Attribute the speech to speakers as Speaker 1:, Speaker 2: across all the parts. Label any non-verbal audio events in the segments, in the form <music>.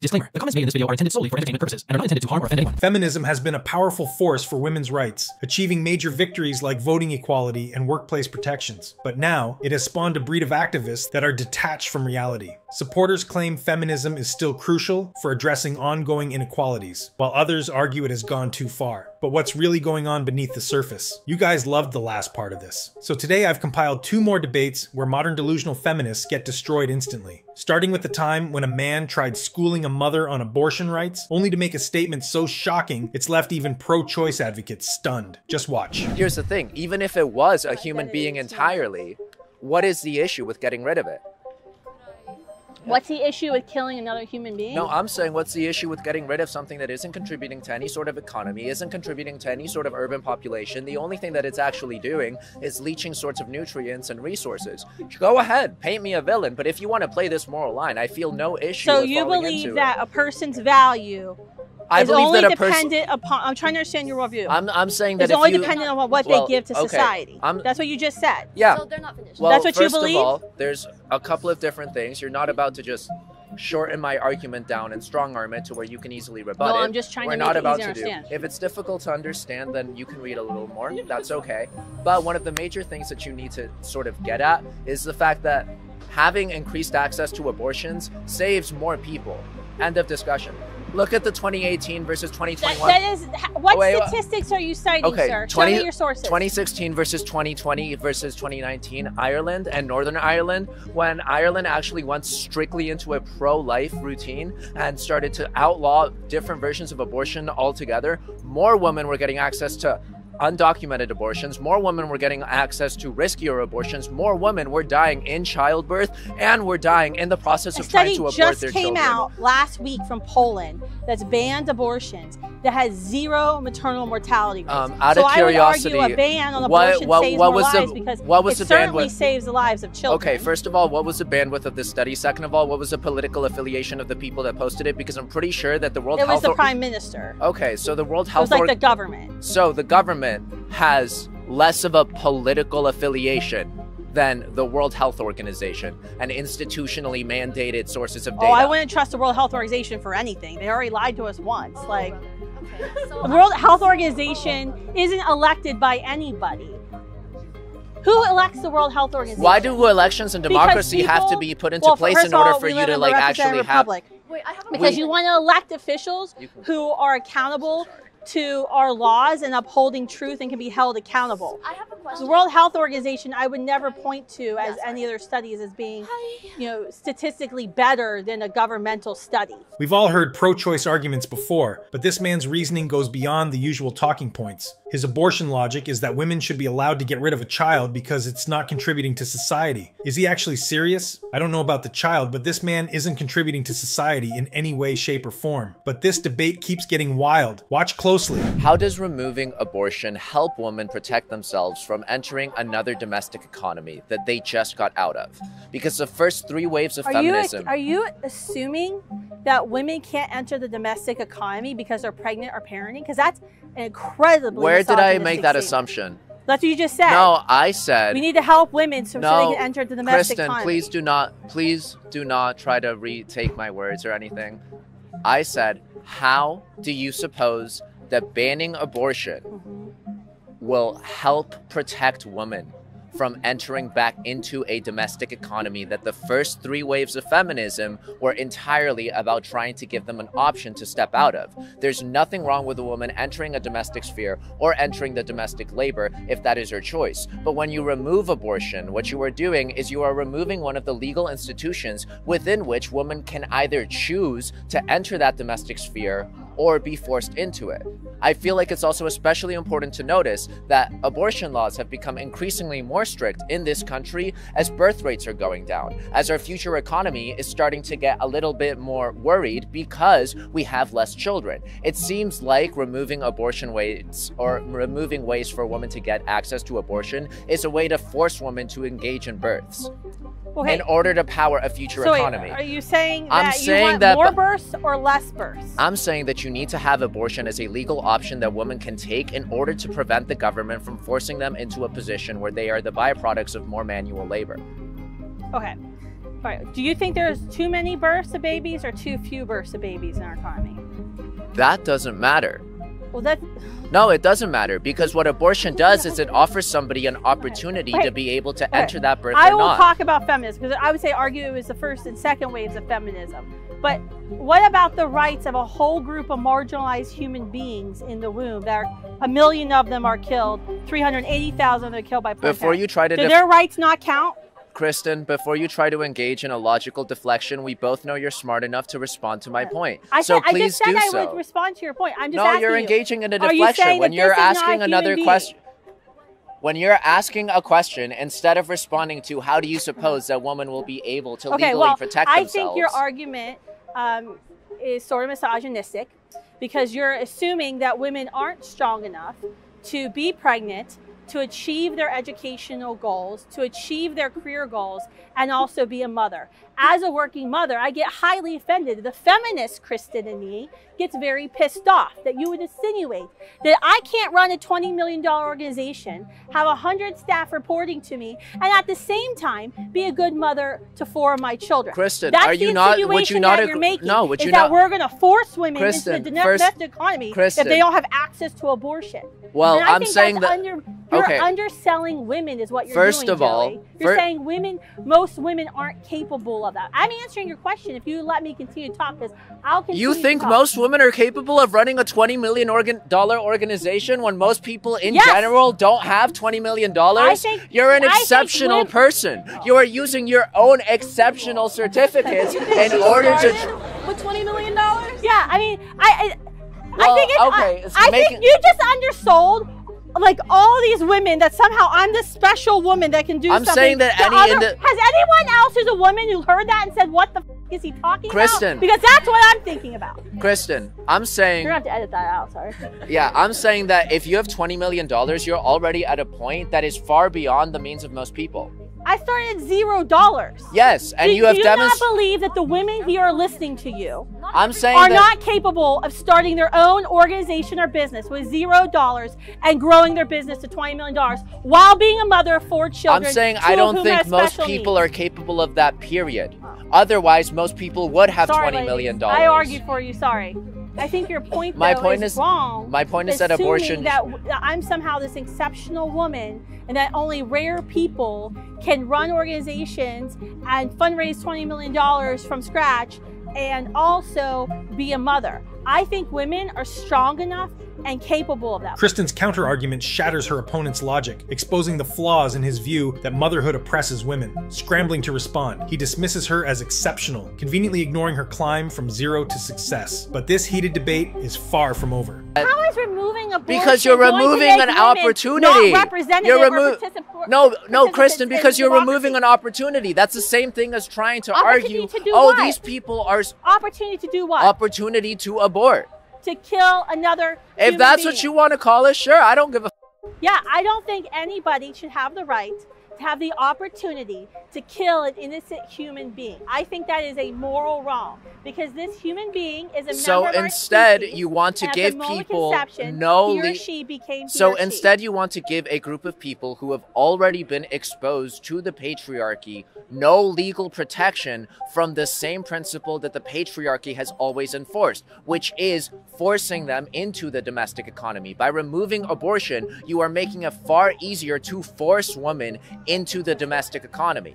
Speaker 1: Disclaimer: The comments made in this video are intended solely for entertainment purposes and are not intended to harm or offend anyone.
Speaker 2: Feminism has been a powerful force for women's rights, achieving major victories like voting equality and workplace protections. But now, it has spawned a breed of activists that are detached from reality. Supporters claim feminism is still crucial for addressing ongoing inequalities, while others argue it has gone too far. But what's really going on beneath the surface? You guys loved the last part of this. So today I've compiled two more debates where modern delusional feminists get destroyed instantly. Starting with the time when a man tried schooling a mother on abortion rights, only to make a statement so shocking it's left even pro choice advocates stunned. Just watch.
Speaker 3: Here's the thing even if it was a human being entirely, what is the issue with getting rid of it?
Speaker 4: What's the issue with killing another human being?
Speaker 3: No, I'm saying what's the issue with getting rid of something that isn't contributing to any sort of economy, isn't contributing to any sort of urban population. The only thing that it's actually doing is leaching sorts of nutrients and resources. Go ahead, paint me a villain, but if you want to play this moral line, I feel no issue.
Speaker 4: so you believe that
Speaker 3: it.
Speaker 4: a person's value
Speaker 3: I
Speaker 4: is only
Speaker 3: that a
Speaker 4: dependent upon. I'm trying to understand your worldview.
Speaker 3: I'm, I'm saying that
Speaker 4: it's
Speaker 3: if
Speaker 4: only
Speaker 3: you,
Speaker 4: dependent on what
Speaker 3: well,
Speaker 4: they give to
Speaker 3: okay,
Speaker 4: society.
Speaker 3: I'm-
Speaker 4: That's what you just said.
Speaker 3: yeah.
Speaker 5: So they're not finished.
Speaker 3: Well,
Speaker 4: That's what you
Speaker 3: first
Speaker 4: believe?
Speaker 3: of all, there's a couple of different things. You're not about to just shorten my argument down and strong arm it to where you can easily rebut
Speaker 4: No,
Speaker 3: it.
Speaker 4: I'm just trying
Speaker 3: We're
Speaker 4: to
Speaker 3: not
Speaker 4: make
Speaker 3: about
Speaker 4: easier
Speaker 3: to
Speaker 4: to
Speaker 3: do. If it's difficult to understand, then you can read a little more. That's okay. But one of the major things that you need to sort of get at is the fact that having increased access to abortions saves more people. End of discussion. Look at the 2018 versus
Speaker 4: That,
Speaker 3: 2021.
Speaker 4: that is. What
Speaker 3: wait, wait.
Speaker 4: statistics are you citing,
Speaker 3: Okay,
Speaker 4: sir?
Speaker 3: 20
Speaker 4: Show me your sources.
Speaker 3: 2016 versus 2020 versus 2019, Ireland and Northern Ireland, when Ireland actually went strictly into a pro life routine and started to outlaw different versions of abortion altogether, more women were getting access to undocumented abortions, more women were getting access to riskier abortions, more women were dying in childbirth and were dying in the process of trying to abort their children.
Speaker 4: Study just came out last week from Poland that's banned abortions that has zero maternal mortality rates.
Speaker 3: Um, out
Speaker 4: so
Speaker 3: of curiosity,
Speaker 4: I would argue a ban on abortion
Speaker 3: what-
Speaker 4: saves
Speaker 3: what
Speaker 4: more
Speaker 3: was the-
Speaker 4: lives because
Speaker 3: what was
Speaker 4: it
Speaker 3: the
Speaker 4: certainly
Speaker 3: bandwidth?
Speaker 4: saves the lives of children.
Speaker 3: Okay, first of all, what was the bandwidth of this study? Second of all, what was the political affiliation of the people that posted it? Because I'm pretty sure that the World Health
Speaker 4: it was the
Speaker 3: Or-
Speaker 4: prime minister.
Speaker 3: Okay, so the World Health...
Speaker 4: It was like
Speaker 3: Org-
Speaker 4: the government.
Speaker 3: so the government has less of a political affiliation than the World Health Organization and institutionally mandated sources of data.
Speaker 4: Oh, I wouldn't trust the World Health Organization for anything. They already lied to us once. Like
Speaker 5: Okay, so
Speaker 4: the World Health Organization isn't elected by anybody. Who elects the World Health Organization?
Speaker 3: Why do elections and
Speaker 4: Because
Speaker 3: democracy have to be put into
Speaker 4: well,
Speaker 3: place in order
Speaker 4: all,
Speaker 3: for you to like
Speaker 4: representative
Speaker 3: actually have
Speaker 4: republic.
Speaker 5: wait, I have a
Speaker 4: because
Speaker 3: We-
Speaker 4: you want to elect officials who are accountable to our laws and upholding truth and can be held accountable.
Speaker 5: I have a question.
Speaker 4: The World Health Organization, I would never point to as
Speaker 5: Yes,
Speaker 4: any other studies as being,
Speaker 5: Hi.
Speaker 4: you know, statistically better than a governmental study.
Speaker 2: We've all heard pro choice arguments before, but this man's reasoning goes beyond the usual talking points. His abortion logic is that women should be allowed to get rid of a child because it's not contributing to society. Is he actually serious? I don't know about the child, but this man isn't contributing to society in any way, shape, or form. But this debate keeps getting wild. Watch closely.
Speaker 3: How does removing abortion help women protect themselves from entering another domestic economy that they just got out of? Because the first three waves of
Speaker 4: Are you,
Speaker 3: feminism.
Speaker 4: are you assuming that women can't enter the domestic economy because they're pregnant or parenting? Because that's an incredibly
Speaker 3: where did I make that
Speaker 4: statement.
Speaker 3: assumption?
Speaker 4: That's what you just said.
Speaker 3: No, I said.
Speaker 4: we need to help women so, so they can enter the domestic
Speaker 3: Kristan,
Speaker 4: economy.
Speaker 3: please do not, please do not try to retake my words or anything. I said, how do you suppose that banning abortion will help protect women from entering back into a domestic economy that the first three waves of feminism were entirely about trying to give them an option to step out of. There's nothing wrong with a woman entering a domestic sphere or entering the domestic labor if that is her choice. But when you remove abortion, what you are doing is you are removing one of the legal institutions within which women can either choose to enter that domestic sphere or be forced into it. I feel like it's also especially important to notice that abortion laws have become increasingly more strict in this country as birth rates are going down, as our future economy is starting to get a little bit more worried because we have less children. It seems like removing abortion ways or removing ways for women to get access to abortion is a way to force women to engage in births
Speaker 4: Okay.
Speaker 3: in order to power a future
Speaker 4: so wait,
Speaker 3: economy.
Speaker 4: are you saying
Speaker 3: I'm
Speaker 4: that you
Speaker 3: saying
Speaker 4: want
Speaker 3: that
Speaker 4: more births or less births?
Speaker 3: I'm saying that you need to have abortion as a legal option that women can take in order to prevent the government from forcing them into a position where they are the byproducts of more manual labor.
Speaker 4: Okay. Right. Do you think there's too many births of babies or too few births of babies in our economy?
Speaker 3: That doesn't matter.
Speaker 4: Well, that
Speaker 3: No, it doesn't matter because what abortion does is it offers somebody an opportunity to be able to
Speaker 4: Right.
Speaker 3: enter that birth
Speaker 4: I will
Speaker 3: not.
Speaker 4: talk about feminism because I would say argue it was the first and second waves of feminism. But what about the rights of a whole group of marginalized human beings in the womb? That are, a million of them are killed, 380,000 of them are killed by
Speaker 3: Before you try to
Speaker 4: Do
Speaker 3: def-
Speaker 4: their rights not count?
Speaker 3: Kristan, before you try to engage in a logical deflection, we both know you're smart enough to respond to my point.
Speaker 4: I
Speaker 3: so
Speaker 4: said, I
Speaker 3: please
Speaker 4: just said
Speaker 3: do
Speaker 4: I
Speaker 3: so.
Speaker 4: would respond to your point. I'm just
Speaker 3: no, you're
Speaker 4: you.
Speaker 3: engaging in a
Speaker 4: Are you
Speaker 3: deflection when you're
Speaker 4: this is not a
Speaker 3: asking another question. When you're asking a question, instead of responding to how do you suppose that woman will be able to
Speaker 4: okay,
Speaker 3: legally
Speaker 4: well,
Speaker 3: protect
Speaker 4: I
Speaker 3: themselves?
Speaker 4: think your argument um, is sort of misogynistic because you're assuming that women aren't strong enough to be pregnant, to achieve their educational goals, to achieve their career goals, and also be a mother. As a working mother, I get highly offended. The feminist Kristan in me gets very pissed off that you would insinuate that I can't run a $20 million organization, have 100 staff reporting to me, and at the same time be a good mother to four of my children.
Speaker 3: Kristan,
Speaker 4: That's
Speaker 3: are you not- would you not
Speaker 4: you're making.
Speaker 3: no, would
Speaker 4: is
Speaker 3: you
Speaker 4: that we're going to force women
Speaker 3: Kristan,
Speaker 4: into the
Speaker 3: first-
Speaker 4: economy
Speaker 3: Kristan.
Speaker 4: if they don't have access to abortion.
Speaker 3: well, I'm saying that.
Speaker 4: under, you're
Speaker 3: okay.
Speaker 4: underselling women is what you're
Speaker 3: First
Speaker 4: doing.
Speaker 3: of all,
Speaker 4: Joey. you're
Speaker 3: fir-
Speaker 4: saying women, most women aren't capable of that. I'm answering your question. If you let me continue to talk, because I'll continue.
Speaker 3: You think most women are capable of running a twenty million organ- dollar organization when most people in
Speaker 4: Yes.
Speaker 3: general don't have 20 million dollars? You're an
Speaker 4: I
Speaker 3: exceptional
Speaker 4: women-
Speaker 3: person. You are using your own exceptional certificates <laughs> in order to.
Speaker 5: with twenty million dollars.
Speaker 4: Yeah, I mean, I, I,
Speaker 3: Well,
Speaker 4: I think it's,
Speaker 3: okay,
Speaker 4: I,
Speaker 3: it's
Speaker 4: I
Speaker 3: making-
Speaker 4: think you just undersold like all these women that somehow I'm the special woman that can do
Speaker 3: I'm
Speaker 4: something.
Speaker 3: saying that any
Speaker 4: other- has anyone else who's a woman who heard that and said, "What the f- is he talking
Speaker 3: Kristan.
Speaker 4: about?" Because that's what I'm thinking about.
Speaker 3: Kristan, I'm saying.
Speaker 4: You're gonna have to edit that out. Sorry.
Speaker 3: Yeah, I'm saying that if you have $20 million, you're already at a point that is far beyond the means of most people.
Speaker 4: I started at zero dollars.
Speaker 3: Yes, and
Speaker 4: do,
Speaker 3: you have
Speaker 4: do you not believe that the women here are listening to you
Speaker 3: I'm saying
Speaker 4: are not capable of starting their own organization or business with zero dollars and growing their business to $20 million while being a mother of four children?
Speaker 3: I'm saying I don't think most people
Speaker 4: needs.
Speaker 3: are capable of that, period. Otherwise, most people would have
Speaker 4: Sorry,
Speaker 3: $20 million.
Speaker 4: I argue for you. Sorry. I think your point,
Speaker 3: My
Speaker 4: though,
Speaker 3: point
Speaker 4: is,
Speaker 3: is-
Speaker 4: wrong.
Speaker 3: my point is that abortion-
Speaker 4: that, that I'm somehow this exceptional woman, and that only rare people can run organizations and fundraise $20 million from scratch, and also be a mother. I think women are strong enough and capable of that.
Speaker 2: Kristan's counterargument shatters her opponent's logic, exposing the flaws in his view that motherhood oppresses women. Scrambling to respond, he dismisses her as exceptional, conveniently ignoring her climb from zero to success. But this heated debate is far from over.
Speaker 4: How is removing abortion
Speaker 3: Because you're removing an opportunity.
Speaker 4: Not representative
Speaker 3: You're
Speaker 4: or
Speaker 3: remo- No, no,
Speaker 4: Kristan,
Speaker 3: because you're
Speaker 4: democracy.
Speaker 3: removing an opportunity. That's the same thing as trying to argue,
Speaker 4: to do
Speaker 3: oh,
Speaker 4: what?
Speaker 3: these people are
Speaker 4: opportunity to do what?
Speaker 3: opportunity to abort.
Speaker 4: To kill another.
Speaker 3: If that's
Speaker 4: being.
Speaker 3: what you want to call it, sure. I don't give a.
Speaker 4: Yeah, I don't think anybody should have the right have the opportunity to kill an innocent human being. I think that is a moral wrong because this human being is a
Speaker 3: So
Speaker 4: member of our
Speaker 3: instead,
Speaker 4: species,
Speaker 3: you want to
Speaker 4: and at the
Speaker 3: give people no.
Speaker 4: He or she became.
Speaker 3: So
Speaker 4: she.
Speaker 3: instead, you want to give a group of people who have already been exposed to the patriarchy no legal protection from the same principle that the patriarchy has always enforced, which is forcing them into the domestic economy. By removing abortion, you are making it far easier to force women into the domestic economy.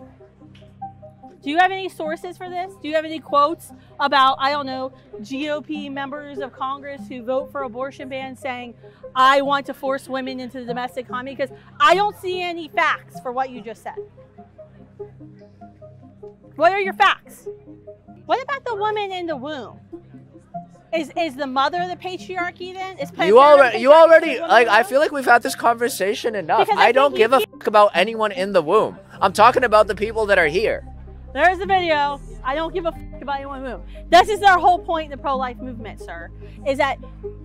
Speaker 4: Do you have any sources for this? Do you have any quotes about, I don't know, GOP members of Congress who vote for abortion bans saying, I want to force women into the domestic economy? Because I don't see any facts for what you just said. What are your facts? What about the woman in the womb? Is, is the mother of the patriarchy then? Is
Speaker 3: You already, you already, like, I feel like we've had this conversation enough.
Speaker 4: Because I
Speaker 3: I don't give a fuck about anyone in the womb. I'm talking about the people that are here.
Speaker 4: There's the video. I don't give a fuck about anyone in the womb. This is our whole point in the pro-life movement, sir. Is that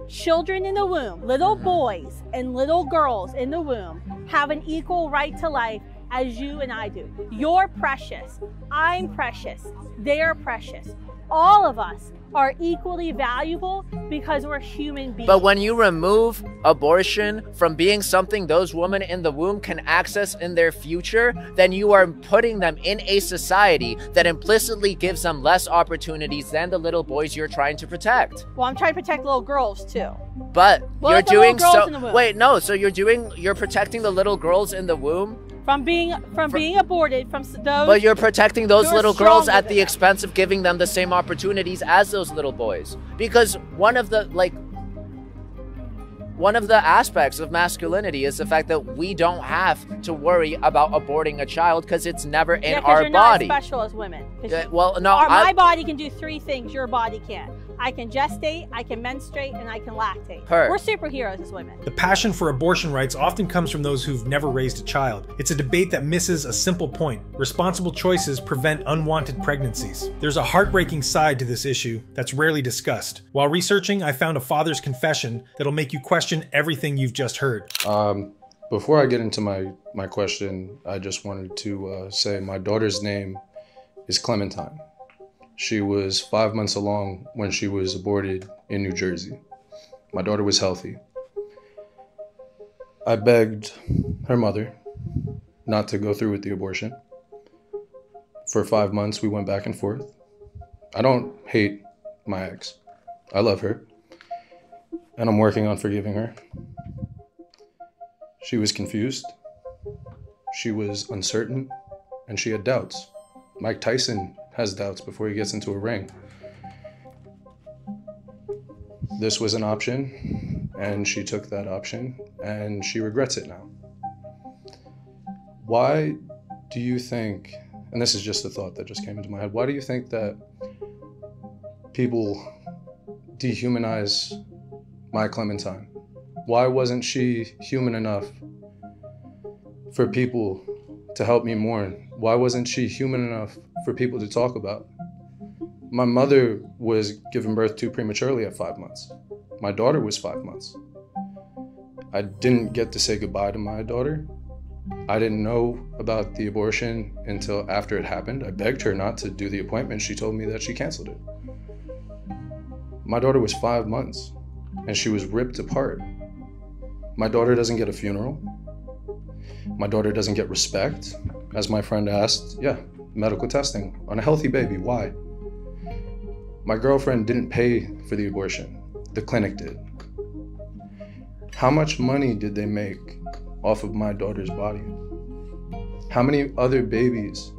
Speaker 4: children in the womb, little boys and little girls in the womb, have an equal right to life as you and I do. You're precious. I'm precious. They're precious. All of us are equally valuable because we're human beings.
Speaker 3: But when you remove abortion from being something those women in the womb can access in their future, then you are putting them in a society that implicitly gives them less opportunities than the little boys you're trying to protect.
Speaker 4: well, I'm trying to protect little girls too.
Speaker 3: But you're
Speaker 4: about the little
Speaker 3: doing
Speaker 4: girls in the
Speaker 3: so? Wait, no, so you're doing you're protecting the little girls in the womb,
Speaker 4: From being from being aborted from those
Speaker 3: but you're protecting those little girls at the expense of giving them the same opportunities as those little boys. Because one of the like one of the aspects of masculinity is the fact that we don't have to worry about aborting a child because it's never in
Speaker 4: yeah,
Speaker 3: our
Speaker 4: you're
Speaker 3: body.
Speaker 4: not as special as women.
Speaker 3: Yeah, well, no,
Speaker 4: our,
Speaker 3: I,
Speaker 4: my body can do three things your body can't. I can gestate, I can menstruate, and I can lactate.
Speaker 3: Her.
Speaker 4: We're superheroes as women.
Speaker 2: The passion for abortion rights often comes from those who've never raised a child. It's a debate that misses a simple point. Responsible choices prevent unwanted pregnancies. There's a heartbreaking side to this issue that's rarely discussed. While researching, I found a father's confession that'll make you question everything you've just heard.
Speaker 5: Um, before I get into my my question, I just wanted to uh, say my daughter's name is Clementine. She was five months along when she was aborted in New Jersey. My daughter was healthy. I begged her mother not to go through with the abortion. For five months, we went back and forth. I don't hate my ex. I love her. And I'm working on forgiving her. She was confused. She was uncertain. And she had doubts. Mike Tyson has doubts before he gets into a ring. This was an option, and she took that option, and she regrets it now. Why do you think, and this is just a thought that just came into my head, why do you think that people dehumanize my Clementine? Why wasn't she human enough for people to help me mourn? Why wasn't she human enough for people to talk about? My mother was given birth to prematurely at five months. My daughter was five months. I didn't get to say goodbye to my daughter. I didn't know about the abortion until after it happened. I begged her not to do the appointment. She told me that she canceled it. My daughter was five months and she was ripped apart. My daughter doesn't get a funeral. My daughter doesn't get respect. As my friend asked, yeah, medical testing on a healthy baby. Why? My girlfriend didn't pay for the abortion, the clinic did. How much money did they make off of my daughter's body? How many other babies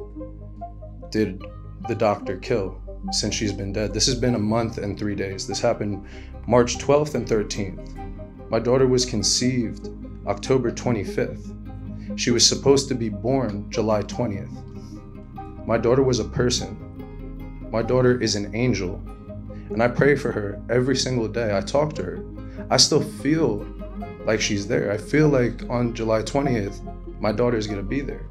Speaker 5: did the doctor kill since she's been dead? This has been a month and three days. This happened March 12th and 13th. My daughter was conceived October 25th. She was supposed to be born July 20th. My daughter was a person. My daughter is an angel. And I pray for her every single day. I talk to her. I still feel like she's there. I feel like on July 20th, my daughter is going to be there.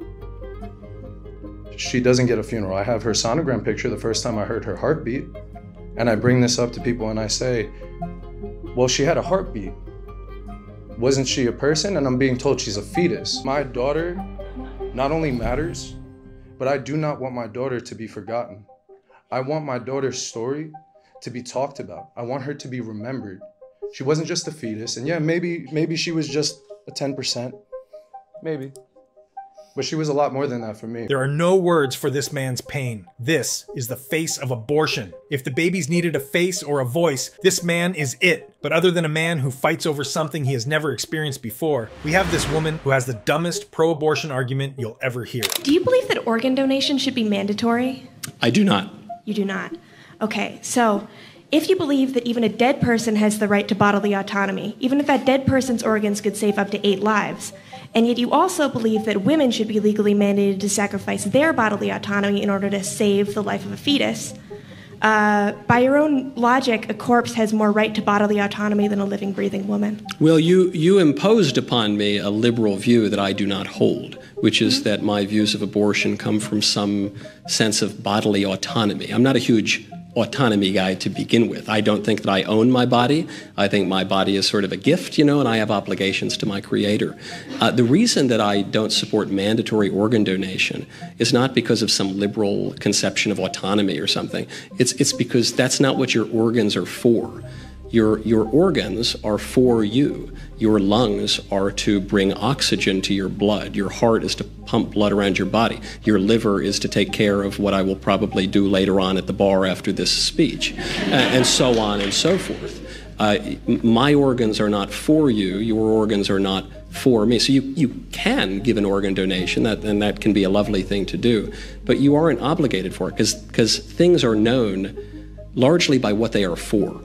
Speaker 5: She doesn't get a funeral. I have her sonogram picture the first time I heard her heartbeat. And I bring this up to people and I say, well, she had a heartbeat. Wasn't she a person? And I'm being told she's a fetus. My daughter not only matters, but I do not want my daughter to be forgotten. I want my daughter's story to be talked about. I want her to be remembered. She wasn't just a fetus, and yeah, maybe maybe she was just a 10%. Maybe. But she was a lot more than that for me.
Speaker 2: There are no words for this man's pain. This is the face of abortion. If the babies needed a face or a voice, this man is it. But other than a man who fights over something he has never experienced before, we have this woman who has the dumbest pro abortion argument you'll ever hear.
Speaker 6: Do you believe that organ donation should be mandatory?
Speaker 7: I do not.
Speaker 6: You do not. Okay, so if you believe that even a dead person has the right to bodily autonomy, even if that dead person's organs could save up to eight lives, and yet you also believe that women should be legally mandated to sacrifice their bodily autonomy in order to save the life of a fetus, uh, by your own logic, a corpse has more right to bodily autonomy than a living, breathing woman.
Speaker 7: Well, you, you imposed upon me a liberal view that I do not hold, which is that my views of abortion come from some sense of bodily autonomy. I'm not a huge autonomy guy to begin with. I don't think that I own my body. I think my body is sort of a gift, you know, and I have obligations to my creator. Uh, the reason that I don't support mandatory organ donation is not because of some liberal conception of autonomy or something. It's, it's because that's not what your organs are for. Your, your organs are for you. Your lungs are to bring oxygen to your blood. Your heart is to pump blood around your body. Your liver is to take care of what I will probably do later on at the bar after this speech, and so on and so forth. Uh, my organs are not for you. Your organs are not for me. So you, you can give an organ donation, that, and that can be a lovely thing to do, but you aren't obligated for it because things are known largely by what they are for.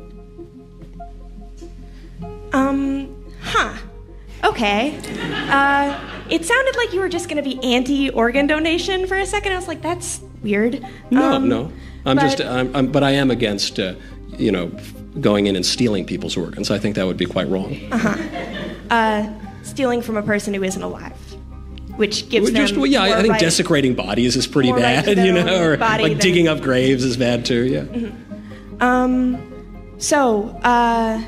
Speaker 6: Um, huh. Okay. Uh, it sounded like you were just going to be anti organ donation for a second. I was like, that's weird.
Speaker 7: No,
Speaker 6: um,
Speaker 7: no. I'm
Speaker 6: but,
Speaker 7: just, I'm, I'm, but I am against, uh, you know, going in and stealing people's organs. I think that would be quite wrong.
Speaker 6: Uh-huh. Uh, stealing from a person who isn't alive. Which gives
Speaker 7: just,
Speaker 6: them
Speaker 7: well, yeah, I think
Speaker 6: right,
Speaker 7: desecrating bodies is pretty
Speaker 6: more right
Speaker 7: bad, <laughs> you know, or like digging up graves is bad too. Yeah.
Speaker 6: Mm-hmm. Um, so, uh,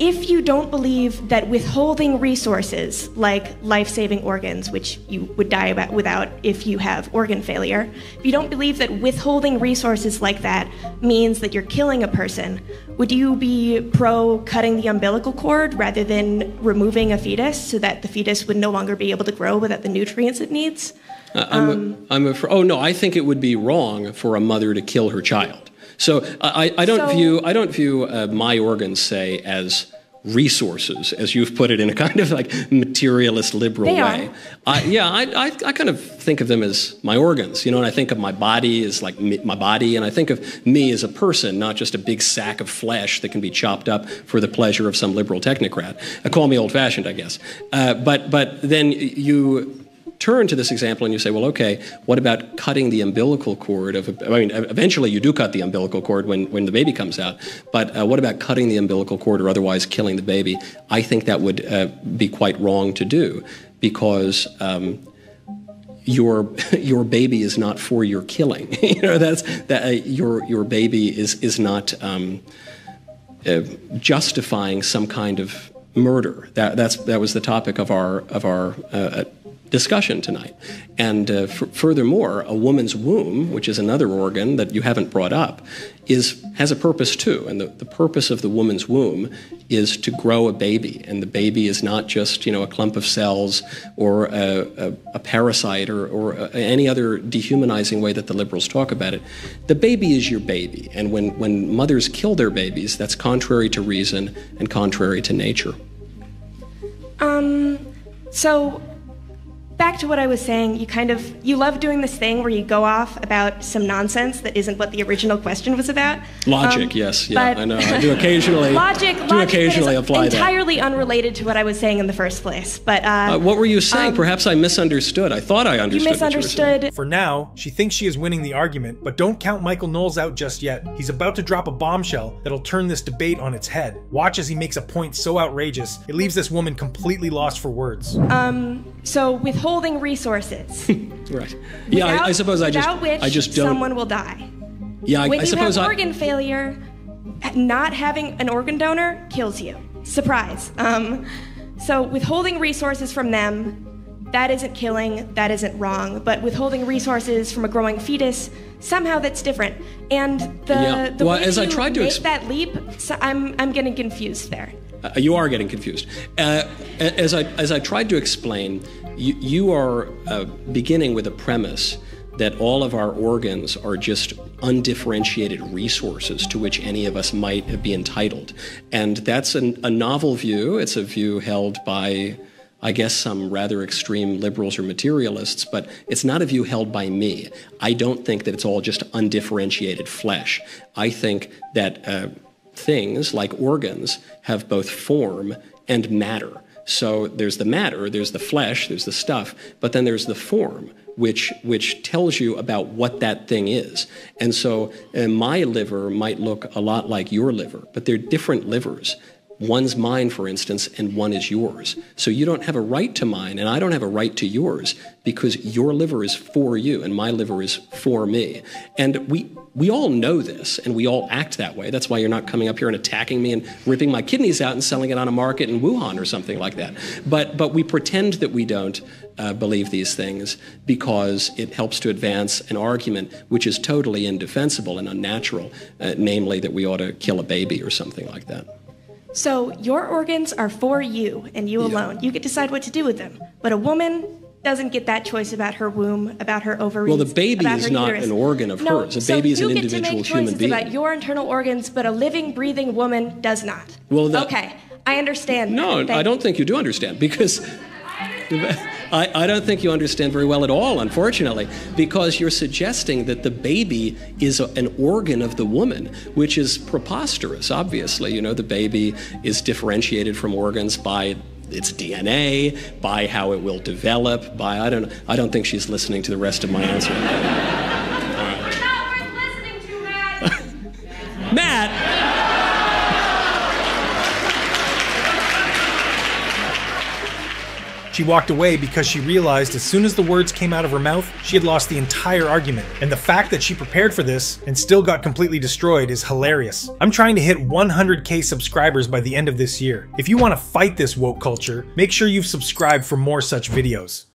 Speaker 6: if you don't believe that withholding resources like life saving organs, which you would die about without if you have organ failure, if you don't believe that withholding resources like that means that you're killing a person, would you be pro cutting the umbilical cord rather than removing a fetus so that the fetus would no longer be able to grow without the nutrients it needs?
Speaker 7: Uh, I'm,
Speaker 6: Um,
Speaker 7: a, I'm a, oh no, I think it would be wrong for a mother to kill her child. So I, I don't
Speaker 6: So-
Speaker 7: view I don't view uh, my organs say as resources, as you've put it in a kind of like materialist liberal way. I, yeah, I, I, I kind of think of them as my organs, you know, and I think of my body as like me, my body, and I think of me as a person, not just a big sack of flesh that can be chopped up for the pleasure of some liberal technocrat. Uh, call me old-fashioned, I guess. Uh, but but then you turn to this example and you say, well, okay, what about cutting the umbilical cord of, I mean, eventually you do cut the umbilical cord when, when the baby comes out, but uh, what about cutting the umbilical cord or otherwise killing the baby? I think that would uh, be quite wrong to do because um, your <laughs> your baby is not for your killing. <laughs> you know, that's that uh, your your baby is is not um, uh, justifying some kind of murder. That that's that was the topic of our of our uh, discussion tonight. And uh, furthermore, a woman's womb, which is another organ that you haven't brought up, is has a purpose too. And the, the purpose of the woman's womb is to grow a baby. And the baby is not just you know a clump of cells or a, a, a parasite or, or a, any other dehumanizing way that the liberals talk about it. The baby is your baby. And when, when mothers kill their babies, that's contrary to reason and contrary to nature.
Speaker 6: Um, so back to what I was saying, you kind of you love doing this thing where you go off about some nonsense that isn't what the original question was about.
Speaker 7: Logic,
Speaker 6: Um,
Speaker 7: yes, yeah,
Speaker 6: but-
Speaker 7: I know. I do occasionally. <laughs>
Speaker 6: logic,
Speaker 7: do
Speaker 6: logic
Speaker 7: occasionally
Speaker 6: that is
Speaker 7: apply that.
Speaker 6: entirely unrelated to what I was saying in the first place. But uh,
Speaker 7: Uh, what were you saying? Perhaps I misunderstood. I thought I
Speaker 6: you
Speaker 7: understood. what you were saying.
Speaker 6: misunderstood.
Speaker 2: For now, she thinks she is winning the argument, but don't count Michael Knowles out just yet. He's about to drop a bombshell that'll turn this debate on its head. Watch as he makes a point so outrageous, it leaves this woman completely lost for words.
Speaker 6: Um, so withholding resources. <laughs>
Speaker 7: Right. Yeah, I, I suppose I just,
Speaker 6: without which
Speaker 7: I just don't.
Speaker 6: someone will die.
Speaker 7: yeah, I,
Speaker 6: when
Speaker 7: I
Speaker 6: you
Speaker 7: suppose
Speaker 6: have
Speaker 7: I.
Speaker 6: organ failure, not having an organ donor kills you. Surprise. Um, so withholding resources from them, that isn't killing, that isn't wrong. But withholding resources from a growing fetus, somehow that's different. And the,
Speaker 7: Yeah.
Speaker 6: the
Speaker 7: Well,
Speaker 6: way
Speaker 7: as I
Speaker 6: you
Speaker 7: tried to
Speaker 6: make
Speaker 7: ex-
Speaker 6: that leap, so I'm I'm getting confused there.
Speaker 7: Uh, you are getting confused. Uh, as I as I tried to explain, you, you are uh, beginning with a premise that all of our organs are just undifferentiated resources to which any of us might be entitled, and that's an, a novel view. It's a view held by. I guess some rather extreme liberals or materialists, but it's not a view held by me. I don't think that it's all just undifferentiated flesh. I think that uh, things like organs have both form and matter. So there's the matter, there's the flesh, there's the stuff, but then there's the form, which which tells you about what that thing is. And so uh, my liver might look a lot like your liver, but they're different livers. One's mine, for instance, and one is yours. So you don't have a right to mine, and I don't have a right to yours because your liver is for you and my liver is for me. And we we all know this and we all act that way. That's why you're not coming up here and attacking me and ripping my kidneys out and selling it on a market in Wuhan or something like that. But but we pretend that we don't uh, believe these things because it helps to advance an argument which is totally indefensible and unnatural, uh, namely that we ought to kill a baby or something like that.
Speaker 6: So your organs are for you and you alone. You get to decide what to do with them. But a woman doesn't get that choice about her womb, about her ovaries.
Speaker 7: Well, the baby
Speaker 6: about
Speaker 7: is not
Speaker 6: uterus.
Speaker 7: an organ of
Speaker 6: no,
Speaker 7: hers. A
Speaker 6: so
Speaker 7: baby is
Speaker 6: you
Speaker 7: an
Speaker 6: get to
Speaker 7: individual
Speaker 6: make
Speaker 7: human
Speaker 6: choices
Speaker 7: being.
Speaker 6: about your internal organs, but a living, breathing woman does not.
Speaker 7: Well, that-
Speaker 6: okay, I understand.
Speaker 7: No. I don't think you do understand because <laughs> I, I don't think you understand very well at all, unfortunately, because you're suggesting that the baby is a, an organ of the woman, which is preposterous, obviously. You know, the baby is differentiated from organs by its DNA, by how it will develop, by I don't I don't think she's listening to the rest of my answer. Matt! <laughs>
Speaker 2: She walked away because she realized as soon as the words came out of her mouth, she had lost the entire argument. And the fact that she prepared for this and still got completely destroyed is hilarious. I'm trying to hit 100k subscribers by the end of this year. If you want to fight this woke culture, make sure you've subscribed for more such videos.